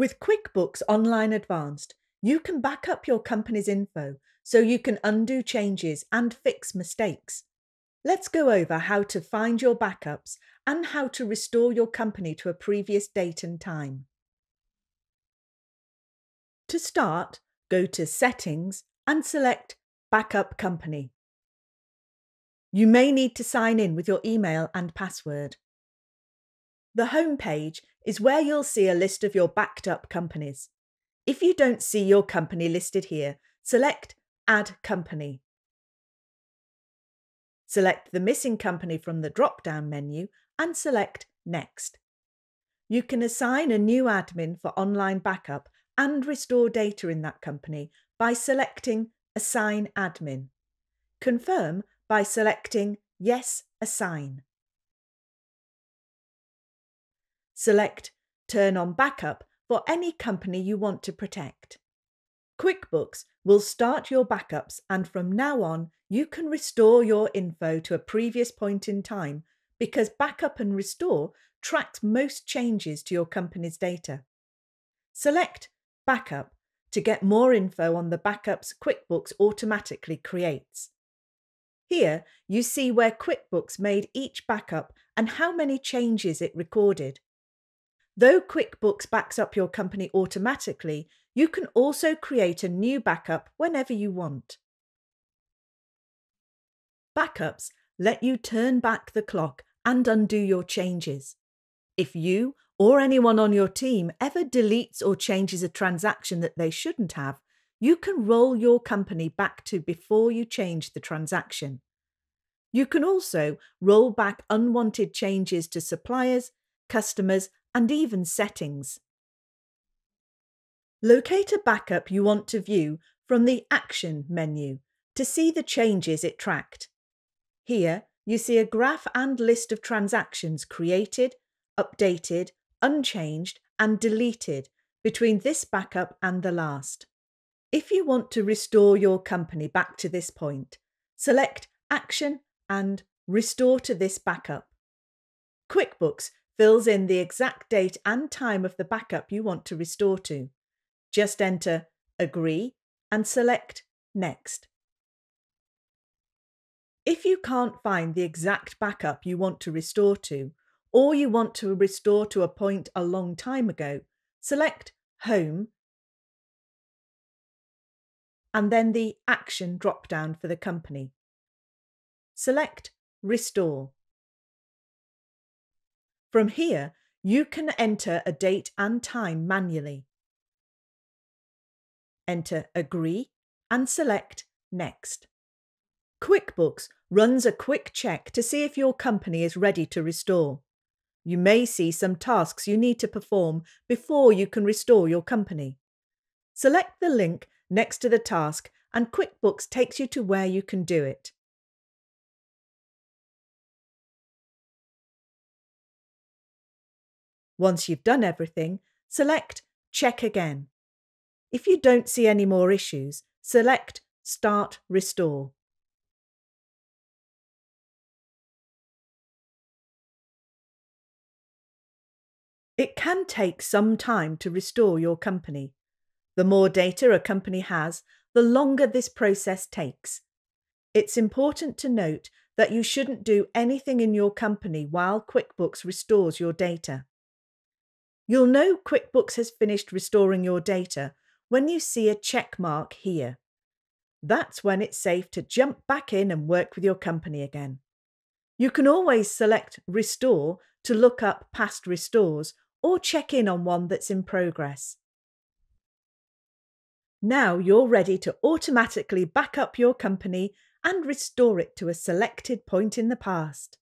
With QuickBooks Online Advanced, you can back up your company's info so you can undo changes and fix mistakes. Let's go over how to find your backups and how to restore your company to a previous date and time. To start, go to Settings and select Backup Company. You may need to sign in with your email and password. The home page is where you'll see a list of your backed up companies. If you don't see your company listed here, select Add Company. Select the missing company from the drop down menu and select Next. You can assign a new admin for online backup and restore data in that company by selecting Assign Admin. Confirm by selecting Yes, Assign. Select Turn on Backup for any company you want to protect. QuickBooks will start your backups, and from now on, you can restore your info to a previous point in time because Backup and Restore tracks most changes to your company's data. Select Backup to get more info on the backups QuickBooks automatically creates. Here, you see where QuickBooks made each backup and how many changes it recorded. Though QuickBooks backs up your company automatically, you can also create a new backup whenever you want. Backups let you turn back the clock and undo your changes. If you or anyone on your team ever deletes or changes a transaction that they shouldn't have, you can roll your company back to before you change the transaction. You can also roll back unwanted changes to suppliers, customers, and even settings. Locate a backup you want to view from the Action menu to see the changes it tracked. Here, you see a graph and list of transactions created, updated, unchanged, and deleted between this backup and the last. If you want to restore your company back to this point, select Action and Restore to this backup. QuickBooks fills in the exact date and time of the backup you want to restore to. Just enter Agree and select Next. If you can't find the exact backup you want to restore to, or you want to restore to a point a long time ago, select Home and then the Action drop down for the company. Select Restore. From here, you can enter a date and time manually. Enter Agree and select Next. QuickBooks runs a quick check to see if your company is ready to restore. You may see some tasks you need to perform before you can restore your company. Select the link next to the task and QuickBooks takes you to where you can do it. Once you've done everything, select Check Again. If you don't see any more issues, select Start Restore. It can take some time to restore your company. The more data a company has, the longer this process takes. It's important to note that you shouldn't do anything in your company while QuickBooks restores your data. You'll know QuickBooks has finished restoring your data when you see a check mark here. That's when it's safe to jump back in and work with your company again. You can always select Restore to look up past restores or check in on one that's in progress. Now you're ready to automatically back up your company and restore it to a selected point in the past.